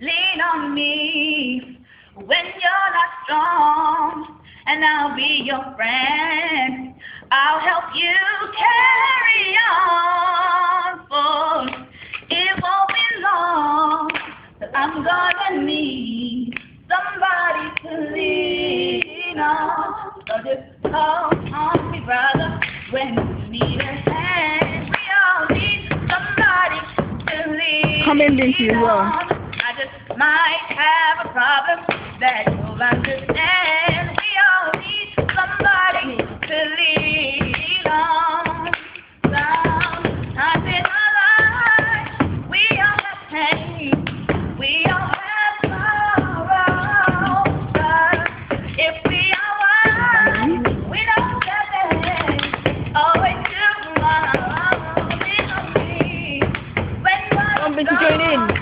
lean on me when you're not strong, and I'll be your friend. I'll help you carry on, for it won't be long that I'm gonna need somebody to lean on. So just call on me, brother, when you need a hand. We all need somebody to lean Come in, as well. On. I just might have a problem that you'll understand. We all need somebody to lean on. Sometimes in our lives, we all have pain. We all have sorrow. But if we are one, we don't have that. Always do. Lean on me when Come, Lindsay, join in.